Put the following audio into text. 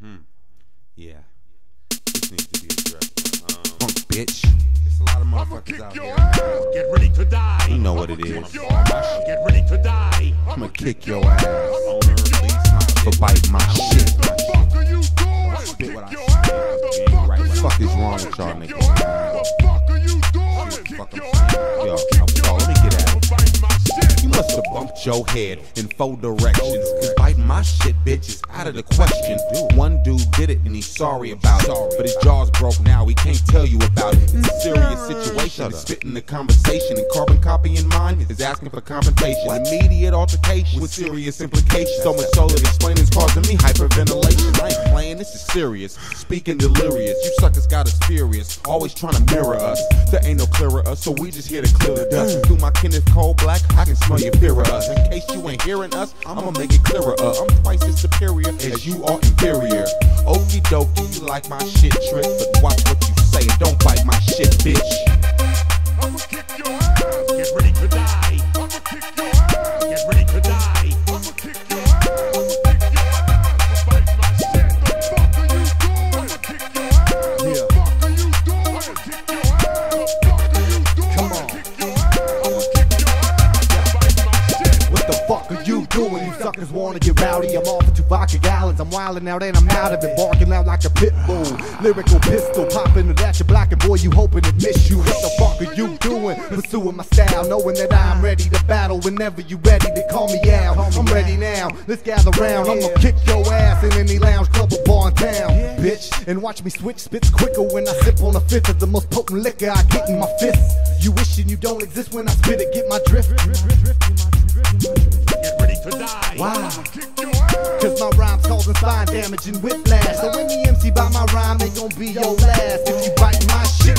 Hmm. Yeah. This needs to be addressed. Um, Punk bitch. there's a lot of I'ma motherfuckers kick out your here. ass. Get ready to die. You know what I'ma it kick is. your ass. Get ready to die. I'ma kick your ass Owner, lease my for shit. biting my shit. The fuck are you doing? Spit Kick what I your spit. ass. The fuck right. are you Fuck is wrong with y'all niggas? You must have bumped your head in four directions. Cause biting my shit, bitch, is out of the question. One dude did it and he's sorry about it. But his jaw's broke now, he can't tell you about it. It's a serious situation. He's spitting the conversation and carbon copying is asking for confrontation. Immediate altercation with serious implications. So much so that explaining's causing me hyperventilation. I ain't playing, this is serious. Speaking delirious. You suckers got us furious. Always trying to mirror us. There ain't no clearer us, so we just here to clear the dust. Through my Kenneth Cole black, I can smell your fear of us. In case you ain't hearing us, I'ma make it clearer. Uh, I'm twice as superior as you are inferior. Okie dokie, you like my shit trick, but watch what you say and don't bite my shit, bitch. Fuck are you doing? You suckers wanna get rowdy. I'm off for two vodka gallons. I'm wildin' out and I'm out of it. Barking out like a pit bull. Lyrical pistol popping it at you black and boy, you hoping it miss you. What the fuck are you doing? Pursuing my style, knowing that I'm ready to battle whenever you ready to call me out. I'm ready now. Let's gather round. I'm gonna kick your ass in any lounge club or bar in town, bitch. And watch me switch spits quicker when I sip on a fifth of the most potent liquor I get in my fist. You wishing you don't exist when I spit it, get my drift. Get ready to die. Wow. I'ma kick your ass. Cause my rhymes causing spine damage and whiplash. So any MC by my rhyme, they gon' be your last. If you bite my shit,